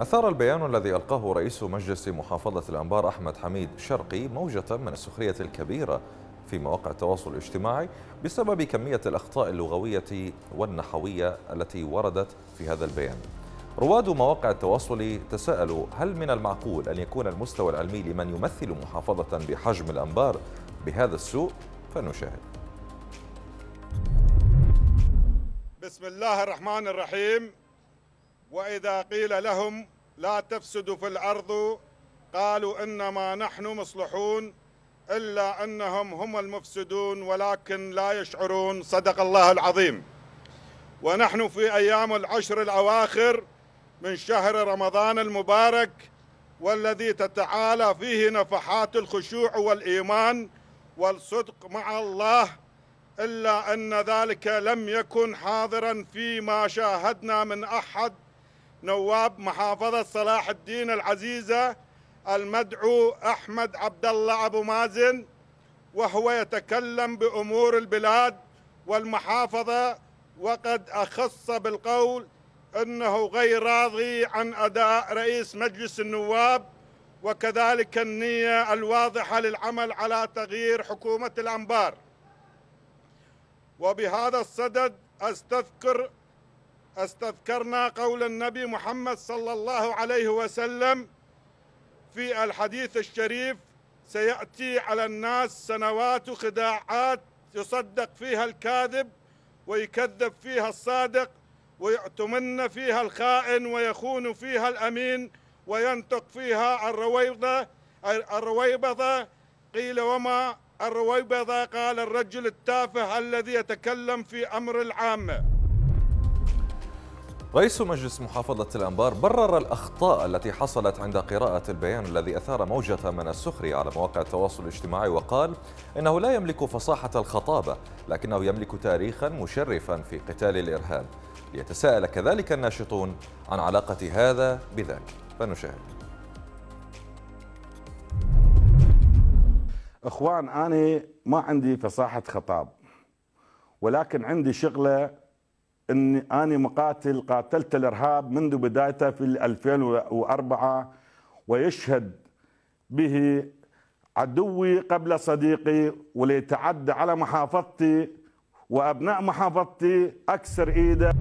أثار البيان الذي ألقاه رئيس مجلس محافظة الأنبار أحمد حميد شرقي موجة من السخرية الكبيرة في مواقع التواصل الاجتماعي بسبب كمية الأخطاء اللغوية والنحوية التي وردت في هذا البيان. رواد مواقع التواصل تساءلوا هل من المعقول أن يكون المستوى العلمي لمن يمثل محافظة بحجم الأنبار بهذا السوء؟ فنشاهد. بسم الله الرحمن الرحيم. وإذا قيل لهم لا تفسدوا في الأرض قالوا إنما نحن مصلحون إلا أنهم هم المفسدون ولكن لا يشعرون. صدق الله العظيم. ونحن في أيام العشر الأواخر من شهر رمضان المبارك والذي تتعالى فيه نفحات الخشوع والإيمان والصدق مع الله إلا أن ذلك لم يكن حاضرا فيما شاهدنا من أحد نواب محافظة صلاح الدين العزيزة المدعو أحمد عبد الله أبو مازن وهو يتكلم بأمور البلاد والمحافظة وقد أخص بالقول أنه غير راضي عن أداء رئيس مجلس النواب وكذلك النية الواضحة للعمل على تغيير حكومة الأنبار. وبهذا الصدد أستذكر أستذكرنا قول النبي محمد صلى الله عليه وسلم في الحديث الشريف سيأتي على الناس سنوات خداعات يصدق فيها الكاذب ويكذب فيها الصادق ويؤتمن فيها الخائن ويخون فيها الأمين وينطق فيها الرويضة الرويبضة. قيل وما الرويبضة؟ قال الرجل التافه الذي يتكلم في أمر العامة. رئيس مجلس محافظة الأنبار برر الأخطاء التي حصلت عند قراءة البيان الذي أثار موجة من السخرية على مواقع التواصل الاجتماعي وقال إنه لا يملك فصاحة الخطابة لكنه يملك تاريخا مشرفا في قتال الإرهاب. ليتساءل كذلك الناشطون عن علاقة هذا بذاك. فنشاهد. إخوان أنا ما عندي فصاحة خطاب ولكن عندي شغلة إني أنا مقاتل قاتلت الإرهاب منذ بدايته في 2004 ويشهد به عدوي قبل صديقي وليتعدى على محافظتي وأبناء محافظتي أكسر إيده.